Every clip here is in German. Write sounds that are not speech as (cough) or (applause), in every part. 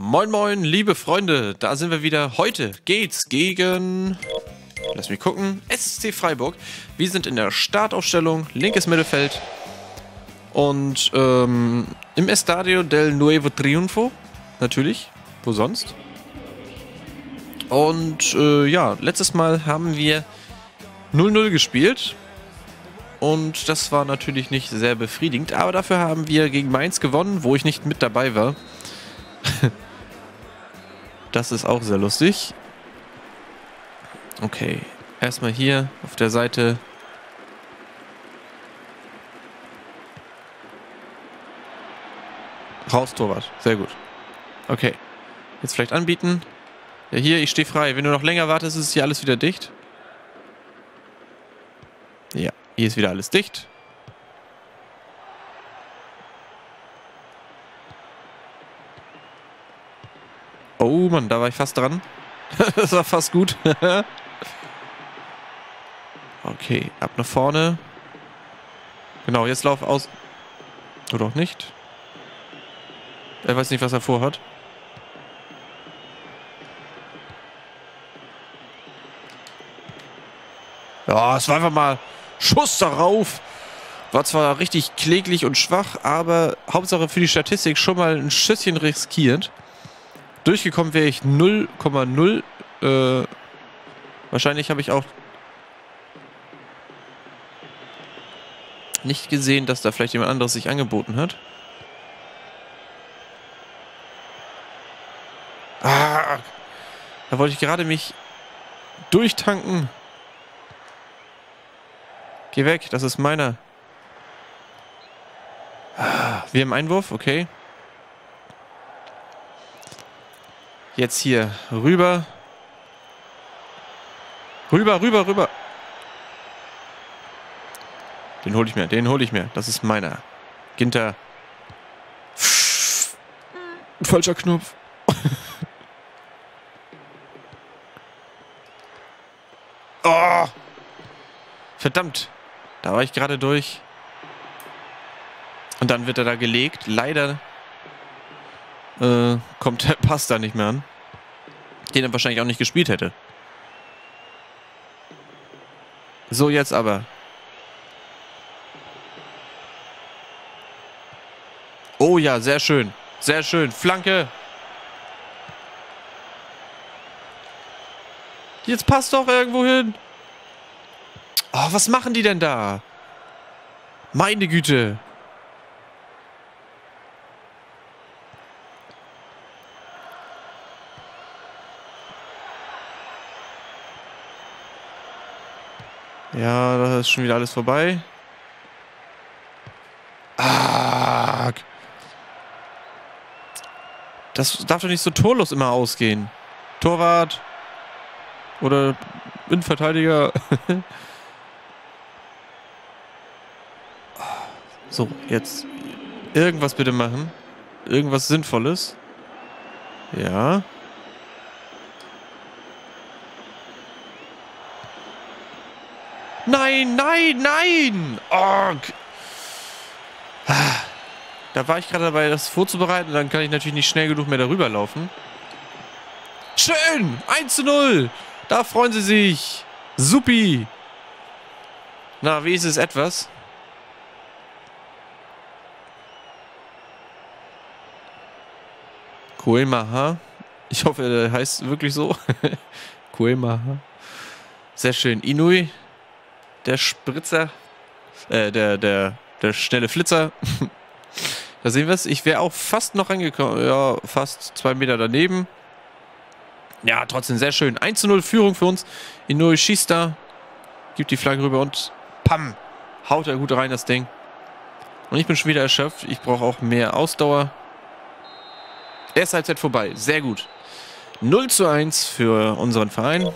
Moin moin, liebe Freunde, da sind wir wieder. Heute geht's gegen, lass mich gucken, SC Freiburg. Wir sind in der Startaufstellung, linkes Mittelfeld und ähm, im Estadio del Nuevo Triunfo, natürlich, wo sonst. Und äh, ja, letztes Mal haben wir 0-0 gespielt und das war natürlich nicht sehr befriedigend, aber dafür haben wir gegen Mainz gewonnen, wo ich nicht mit dabei war. (laughs) das ist auch sehr lustig. Okay, erstmal hier auf der Seite. Raus, Torwart. Sehr gut. Okay. Jetzt vielleicht anbieten. Ja, hier, ich stehe frei. Wenn du noch länger wartest, ist hier alles wieder dicht. Ja, hier ist wieder alles dicht. Oh Mann, da war ich fast dran. (laughs) das war fast gut. (laughs) okay, ab nach vorne. Genau, jetzt lauf aus. Oder auch nicht. Er weiß nicht, was er vorhat. Ja, es war einfach mal Schuss darauf. War zwar richtig kläglich und schwach, aber Hauptsache für die Statistik schon mal ein Schüsschen riskiert. Durchgekommen wäre ich 0,0. Äh, wahrscheinlich habe ich auch nicht gesehen, dass da vielleicht jemand anderes sich angeboten hat. Ah, da wollte ich gerade mich durchtanken. Geh weg, das ist meiner. Ah, wir haben Einwurf, okay. Jetzt hier rüber. Rüber, rüber, rüber. Den hole ich mir, den hole ich mir. Das ist meiner. Ginter. Falscher Knopf. (laughs) oh! Verdammt. Da war ich gerade durch. Und dann wird er da gelegt. Leider äh, kommt der (laughs) Pass da nicht mehr an. Den er wahrscheinlich auch nicht gespielt hätte. So, jetzt aber. Oh ja, sehr schön. Sehr schön. Flanke. Jetzt passt doch irgendwo hin. Oh, was machen die denn da? Meine Güte. Ja, da ist schon wieder alles vorbei. Ah. Das darf doch nicht so torlos immer ausgehen. Torwart. Oder Innenverteidiger. (laughs) so, jetzt irgendwas bitte machen. Irgendwas Sinnvolles. Ja. Nein, nein, nein! Oh. Da war ich gerade dabei, das vorzubereiten. Dann kann ich natürlich nicht schnell genug mehr darüber laufen. Schön! 1 zu 0! Da freuen sie sich. Supi! Na, wie ist es etwas? Kuelmaha. Ich hoffe, der heißt wirklich so. (laughs) Kuelmaha. Sehr schön. Inui der Spritzer, äh, der, der, der schnelle Flitzer. (laughs) da sehen wir es. Ich wäre auch fast noch angekommen. Ja, fast zwei Meter daneben. Ja, trotzdem sehr schön. 1 zu 0 Führung für uns. Inoue schießt da. Gibt die Flagge rüber und pam. Haut er gut rein, das Ding. Und ich bin schon wieder erschöpft. Ich brauche auch mehr Ausdauer. Erste Halbzeit vorbei. Sehr gut. 0 zu 1 für unseren Verein.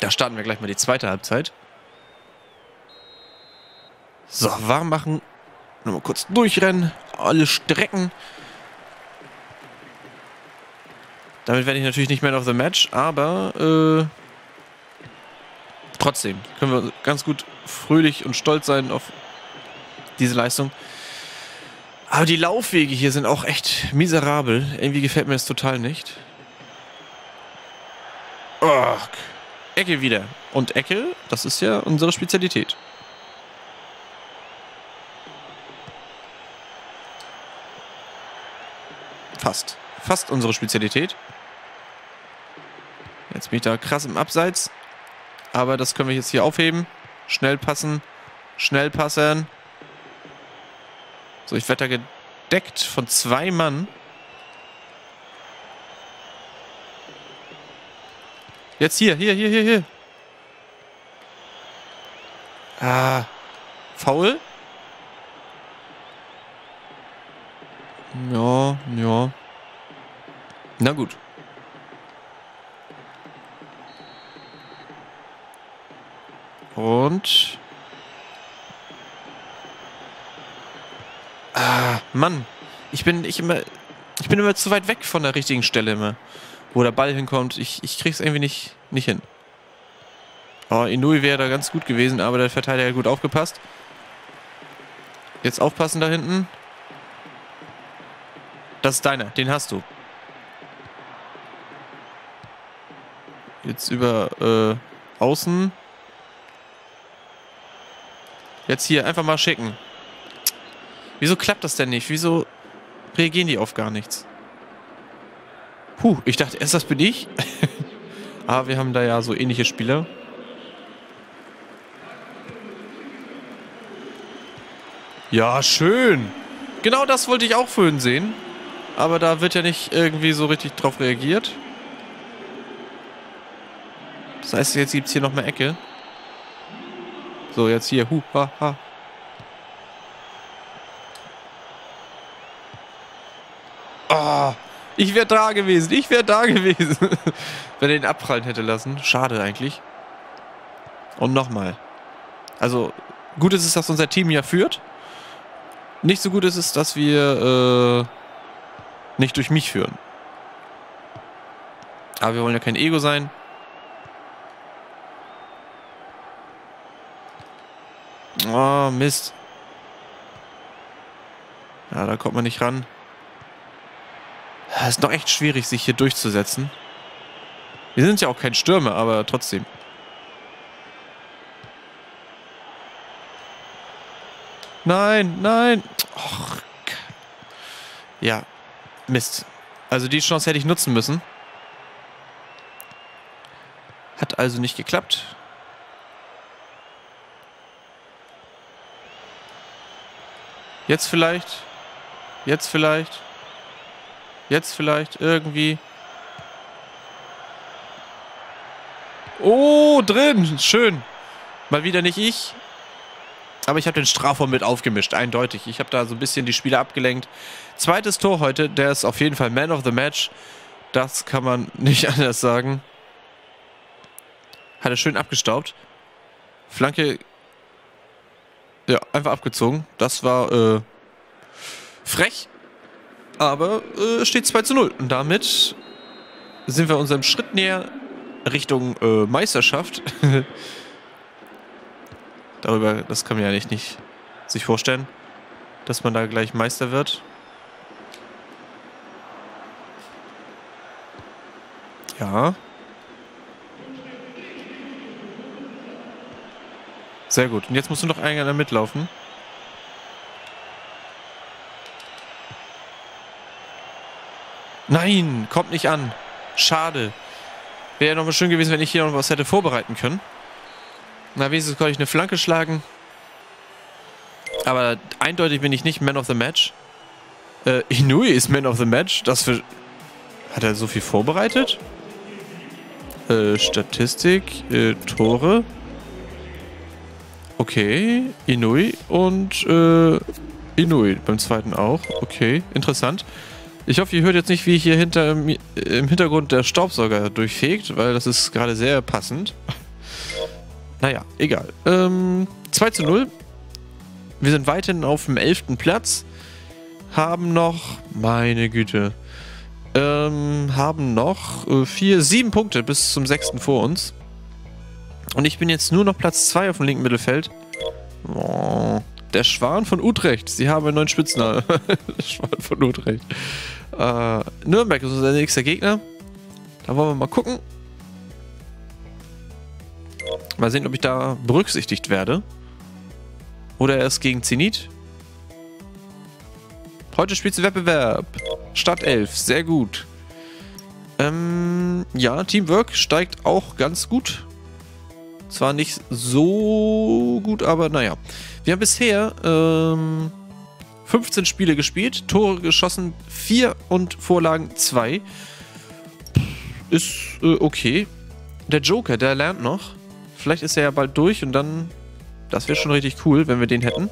Da starten wir gleich mal die zweite Halbzeit. So, warm machen. Nochmal kurz durchrennen. Alle strecken. Damit werde ich natürlich nicht mehr of the Match, aber äh, trotzdem können wir ganz gut fröhlich und stolz sein auf diese Leistung. Aber die Laufwege hier sind auch echt miserabel. Irgendwie gefällt mir das total nicht. Oh, Ecke wieder. Und Ecke, das ist ja unsere Spezialität. Fast. Fast unsere Spezialität. Jetzt bin ich da krass im Abseits. Aber das können wir jetzt hier aufheben. Schnell passen. Schnell passen. So, ich werde da gedeckt von zwei Mann. Jetzt hier, hier, hier, hier, hier. Ah. Faul? Ja, ja. Na gut. Und Ah, Mann. Ich bin, ich immer, ich bin immer zu weit weg von der richtigen Stelle immer. Wo der Ball hinkommt. Ich, ich krieg's irgendwie nicht, nicht hin. Oh, Inui wäre da ganz gut gewesen, aber der Verteidiger hat gut aufgepasst. Jetzt aufpassen da hinten. Das ist deiner, den hast du. Jetzt über äh, außen. Jetzt hier einfach mal schicken. Wieso klappt das denn nicht? Wieso reagieren die auf gar nichts? Puh, ich dachte erst, das bin ich. Aber (laughs) wir haben da ja so ähnliche Spieler. Ja, schön. Genau das wollte ich auch vorhin sehen. Aber da wird ja nicht irgendwie so richtig drauf reagiert. Das heißt, jetzt gibt es hier noch mehr Ecke. So, jetzt hier. Hu, ha, ha. Oh, ich wäre da gewesen. Ich wäre da (laughs) gewesen. Wenn er ihn abprallen hätte lassen. Schade eigentlich. Und nochmal. Also, gut ist es, dass unser Team ja führt. Nicht so gut ist es, dass wir äh, nicht durch mich führen. Aber wir wollen ja kein Ego sein. Oh, Mist. Ja, da kommt man nicht ran. Es ist noch echt schwierig, sich hier durchzusetzen. Wir sind ja auch kein Stürmer, aber trotzdem. Nein, nein. Och. Ja, Mist. Also die Chance hätte ich nutzen müssen. Hat also nicht geklappt. Jetzt vielleicht. Jetzt vielleicht. Jetzt vielleicht irgendwie. Oh, drin. Schön. Mal wieder nicht ich. Aber ich habe den Strafraum mit aufgemischt, eindeutig. Ich habe da so ein bisschen die Spieler abgelenkt. Zweites Tor heute, der ist auf jeden Fall Man of the Match. Das kann man (laughs) nicht anders sagen. Hat er schön abgestaubt. Flanke. Ja, einfach abgezogen. Das war äh, frech. Aber äh, steht 2 zu 0. Und damit sind wir unserem Schritt näher Richtung äh, Meisterschaft. (laughs) Darüber, das kann man ja nicht, nicht sich vorstellen, dass man da gleich Meister wird. Ja. Sehr gut. Und jetzt musst du noch einer mitlaufen. Nein, kommt nicht an. Schade. Wäre ja noch mal schön gewesen, wenn ich hier noch was hätte vorbereiten können. Na, wenigstens konnte ich eine Flanke schlagen. Aber eindeutig bin ich nicht Man of the Match. Äh, Inui ist Man of the Match. Das für... Hat er so viel vorbereitet? Äh, Statistik, äh, Tore. Okay, Inui und äh, Inui beim zweiten auch. Okay, interessant. Ich hoffe, ihr hört jetzt nicht, wie hier hinter im, Hintergrund der Staubsauger durchfegt, weil das ist gerade sehr passend. Naja, egal. Ähm, 2 zu 0. Wir sind weiterhin auf dem 11. Platz. Haben noch, meine Güte, ähm, haben noch äh, vier, sieben Punkte bis zum 6. vor uns. Und ich bin jetzt nur noch Platz 2 auf dem linken Mittelfeld. Oh, Der Schwan von Utrecht. Sie haben einen neuen Spitznamen. (laughs) der Schwan von Utrecht. Äh, Nürnberg ist unser nächster Gegner. Da wollen wir mal gucken. Mal sehen, ob ich da berücksichtigt werde. Oder erst gegen Zenit. Heute spielt sie Wettbewerb. Stadt 11. Sehr gut. Ähm, ja, Teamwork steigt auch ganz gut. Zwar nicht so gut, aber naja. Wir haben bisher ähm, 15 Spiele gespielt, Tore geschossen 4 und Vorlagen 2. Ist äh, okay. Der Joker, der lernt noch. Vielleicht ist er ja bald durch und dann... Das wäre schon richtig cool, wenn wir den hätten.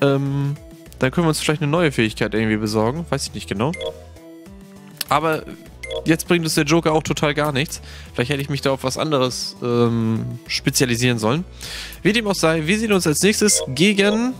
Ähm, dann können wir uns vielleicht eine neue Fähigkeit irgendwie besorgen. Weiß ich nicht genau. Aber jetzt bringt uns der Joker auch total gar nichts. Vielleicht hätte ich mich da auf was anderes ähm, spezialisieren sollen. Wie dem auch sei, wir sehen uns als nächstes gegen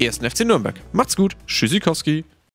1. FC Nürnberg. Macht's gut. Tschüssikowski.